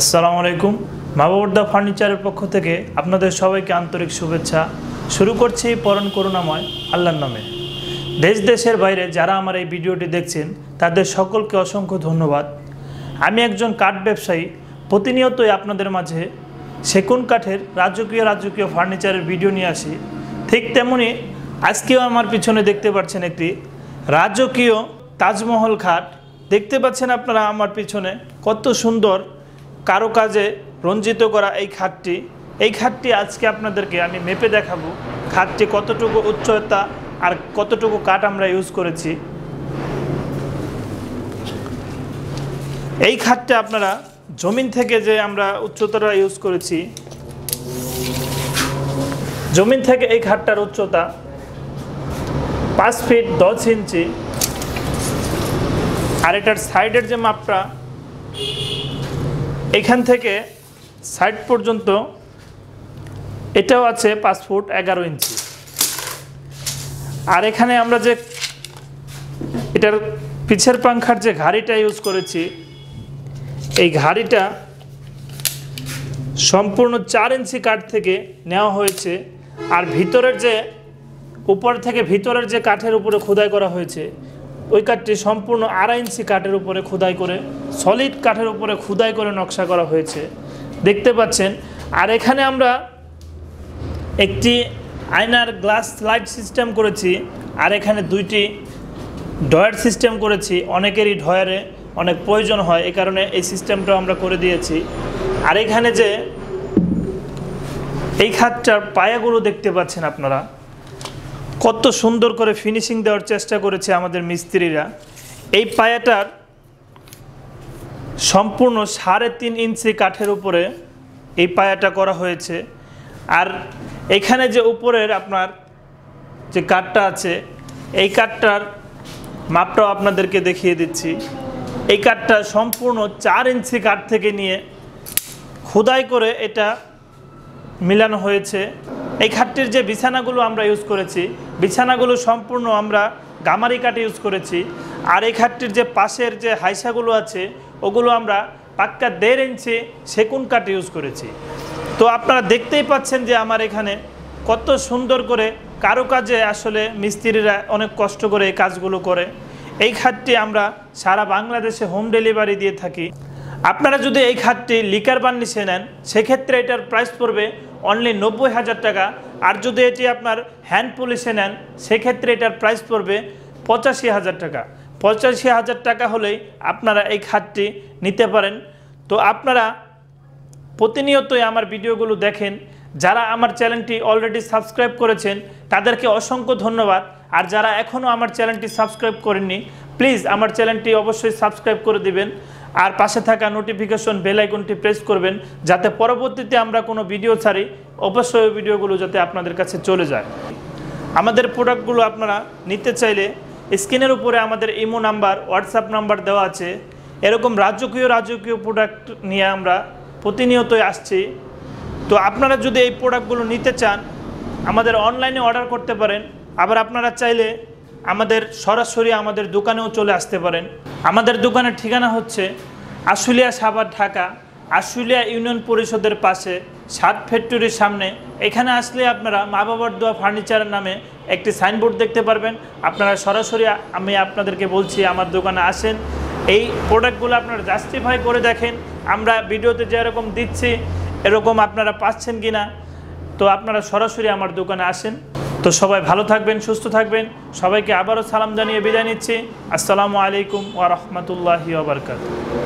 আসসালামু আলাইকুম। মাবাবর্দা ফার্নিচারের পক্ষ থেকে আপনাদের সবাইকে আন্তরিক শুভেচ্ছা। শুরু করছি পরণ করুণাময় আল্লাহর নামে। দেশ দেশের বাইরে যারা আমার এই ভিডিওটি দেখছেন, তাদের সকলকে অসংখ্য ধন্যবাদ। আমি একজন কাঠ ব্যবসায়ী, প্রতিনিয়তই আপনাদের মাঝে সেগুন কাঠের রাজকীয় রাজকীয় ফার্নিচারের ভিডিও নিয়ে আসি। ঠিক তেমনি আজকেও আমার পিছনে দেখতে পাচ্ছেন একটি রাজকীয় তাজমহল খাট। দেখতে পাচ্ছেন আপনারা আমার পিছনে কত সুন্দর কারুকাজে রঞ্জিত করা এই খাতটি এই খাতটি আজকে আপনাদেরকে আমি মেপে দেখাবো। খাতটি কতটুকু উচ্চতা আর কতটুকু কাঠ আমরা ইউজ করেছি। এই খাতটা আপনারা জমিন থেকে যে আমরা উচ্চতাটা ইউজ করেছি, জমিন থেকে এই খাটটার উচ্চতা পাঁচ ফিট দশ ইঞ্চি আর এটার সাইডের যে মাপটা এখান থেকে সাইড পর্যন্ত, এটাও আছে পাঁচ ফুট এগারো ইঞ্চি। আর এখানে আমরা যে এটার পিছের পাংখার যে ঘাড়িটা ইউজ করেছি, এই ঘাড়িটা সম্পূর্ণ চার ইঞ্চি কাঠ থেকে নেওয়া হয়েছে, আর ভিতরের যে, উপর থেকে ভিতরের যে কাঠের উপরে খোদাই করা হয়েছে ওই কাঠটি সম্পূর্ণ আড়াই ইঞ্চি কাঠের উপরে খোদাই করে সলিড কাঠের উপরে খোদাই করে নকশা করা হয়েছে। দেখতে পাচ্ছেন, আর এখানে আমরা একটি আয়নার গ্লাস লাইট সিস্টেম করেছি, আর এখানে দুইটি ডয়ার সিস্টেম করেছি। অনেকেরই ডয়ারে অনেক প্রয়োজন হয় এই কারণে এই সিস্টেমটাও আমরা করে দিয়েছি। আর এখানে যে এই খাতটার পায়াগুলো দেখতে পাচ্ছেন আপনারা কত সুন্দর করে ফিনিশিং দেওয়ার চেষ্টা করেছে আমাদের মিস্ত্রিরা। এই পায়াটার সম্পূর্ণ সাড়ে তিন ইঞ্চি কাঠের উপরে এই পায়াটা করা হয়েছে। আর এখানে যে উপরের আপনার যে কাঠটা আছে, এই কাঠটার মাপটাও আপনাদেরকে দেখিয়ে দিচ্ছি। এই কাঠটা সম্পূর্ণ চার ইঞ্চি কাঠ থেকে নিয়ে খোদাই করে এটা মিলানো হয়েছে। এই খাটটির যে বিছানাগুলো আমরা ইউজ করেছি বিছানাগুলো সম্পূর্ণ আমরা গামারি কাঠ ইউজ করেছি। আর এই খাটটির যে পাশের যে হাইসাগুলো আছে, ওগুলো আমরা পাক্কা দেড় ইঞ্চি সেকুন কাঠ ইউজ করেছি। তো আপনারা দেখতেই পাচ্ছেন যে আমার এখানে কত সুন্দর করে কারও কাজে আসলে মিস্ত্রিরা অনেক কষ্ট করে এই কাজগুলো করে। এই খাটটি আমরা সারা বাংলাদেশে হোম ডেলিভারি দিয়ে থাকি। আপনারা যদি এই খাটটি লিকার বার্নিশে নেন, সেক্ষেত্রে এটার প্রাইস পড়বে অনলি নব্বই হাজার টাকা। আর যদি এটি আপনার হ্যান্ড পলিশে নেন, সেক্ষেত্রে এটার প্রাইস পড়বে পঁচাশি হাজার টাকা। পঁচাশি হাজার টাকা হলেই আপনারা এই খাটটি নিতে পারেন। তো আপনারা প্রতিনিয়তই আমার ভিডিওগুলো দেখেন। যারা আমার চ্যানেলটি অলরেডি সাবস্ক্রাইব করেছেন, তাদেরকে অসংখ্য ধন্যবাদ। আর যারা এখনও আমার চ্যানেলটি সাবস্ক্রাইব করেননি প্লিজ আমার চ্যানেলটি অবশ্যই সাবস্ক্রাইব করে দিবেন। আর পাশে থাকা নোটিফিকেশন বেল আইকনটি প্রেস করবেন, যাতে পরবর্তীতে আমরা কোনো ভিডিও ছাড়ি, অবশ্যই ভিডিওগুলো যাতে আপনাদের কাছে চলে যায়। আমাদের প্রোডাক্টগুলো আপনারা নিতে চাইলে স্ক্রিনের উপরে আমাদের ইমো নাম্বার হোয়াটসঅ্যাপ নাম্বার দেওয়া আছে। এরকম রাজকীয় রাজকীয় প্রোডাক্ট নিয়ে আমরা প্রতিনিয়তই আসছি। তো আপনারা যদি এই প্রোডাক্টগুলো নিতে চান, আমাদের অনলাইনে অর্ডার করতে পারেন। আবার আপনারা চাইলে আমাদের সরাসরি আমাদের দোকানেও চলে আসতে পারেন। আমাদের দোকানের ঠিকানা হচ্ছে আশুলিয়া সাভার ঢাকা, আশুলিয়া ইউনিয়ন পরিষদের পাশে সাত ফ্যাক্টরির সামনে। এখানে আসলে আপনারা মা বাবার দোয়া ফার্নিচারের নামে একটি সাইনবোর্ড দেখতে পারবেন। আপনারা সরাসরি আমি আপনাদেরকে বলছি, আমার দোকানে আসেন। এই প্রোডাক্টগুলো আপনারা জাস্টিফাই করে দেখেন। আমরা ভিডিওতে যেরকম দিচ্ছি, এরকম আপনারা পাচ্ছেন কি না তো আপনারা সরাসরি আমার দোকানে আসেন। তো সবাই ভালো থাকবেন, সুস্থ থাকবেন। সবাইকে আবারও সালাম জানিয়ে বিদায় নিচ্ছি। আসসালামু আলাইকুম ওয়া বারাকাতুহু।